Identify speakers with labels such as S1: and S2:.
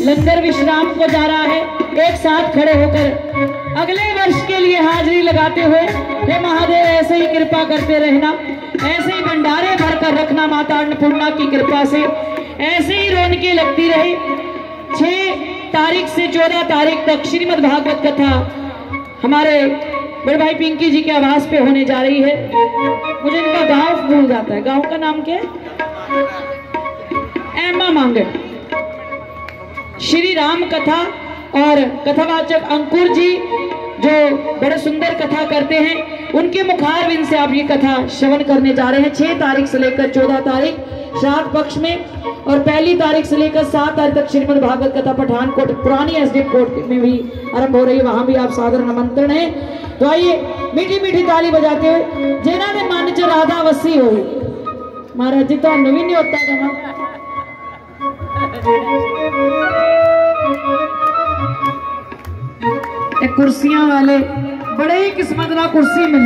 S1: लंगर विश्राम को जा रहा है। एक साथ खड़े होकर अगले वर्ष के लिए हाजिरी लगाते हुए हे महादेव, ऐसे ही कृपा करते रहना। ऐसे ही भंडारे भर कर रखना माता अन्नपूर्णा की कृपा से। ऐसे ही रौनकें लगती रही। छह तारीख से चौदह तारीख तक श्रीमद भागवत कथा हमारे बड़े भाई पिंकी जी के आवास पे होने जा रही है। मुझे इनका गाँव भूल जाता है। गाँव का नाम क्या है? एमा मांगे श्री राम कथा और कथावाचक अंकुर जी, जो बड़े सुंदर कथा करते हैं, उनके मुखार से आप ये कथा श्रवण करने जा रहे हैं। छह तारीख से लेकर चौदह तारीख श्राद्ध पक्ष में, और पहली तारीख से लेकर सात तारीख तक श्रीमद् भागवत कथा पठानकोट, पुरानी एसडी कोर्ट में भी आरंभ हो रही है। वहाँ भी आप साधारण आमंत्रण है। तो आइए मीठी मीठी ताली बजाते हुए जेना ने मन च राधा वसी हो महाराज जी तो नहीं होता था कुर्सियाँ वाले बड़े ही किस्मत ना कुर्सी मिली